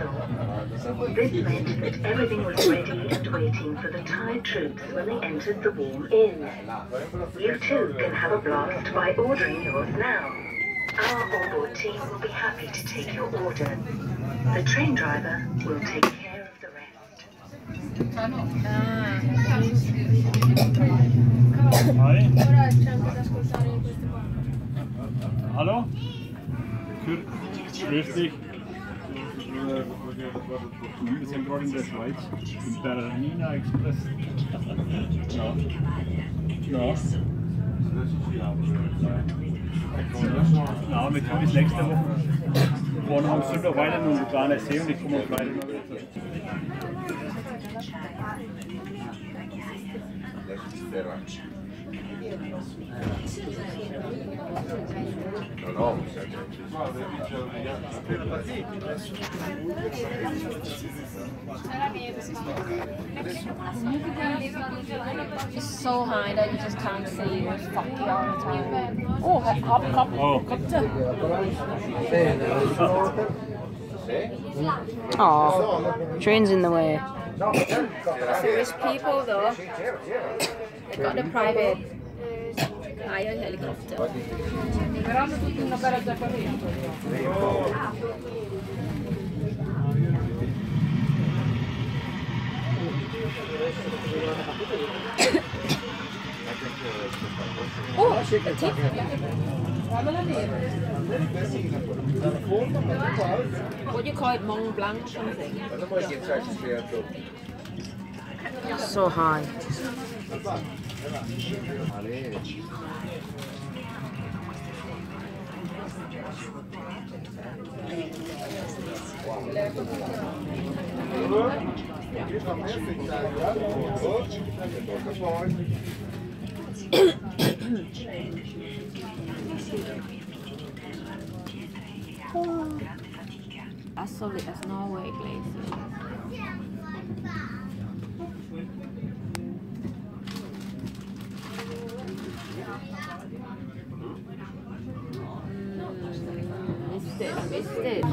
This meant that everything was ready and waiting for the Thai troops when they entered the warm inn. You too can have a blast by ordering yours now. Our onboard team will be happy to take your order. The train driver will take care of the rest. Hallo? Wir sind gerade in der Schweiz, im Bernina Express. Ja. Ja. Ja, wir kommen bis nächste Woche. Vorne haben wir noch weiter nur ein kleines See und ich komme auf weiter. Das ist der Ranch. It's so high that you just can't see what's fucking on the time. Oh, hop, hop, Oh. helicopter. Oh, train's in the way. The rich people though. They got the private hire helicopter. Oh, a tip. What do you call it? Mont Blanc something? So high. As solid as Norway glacier. Mm, Missed it, missed it.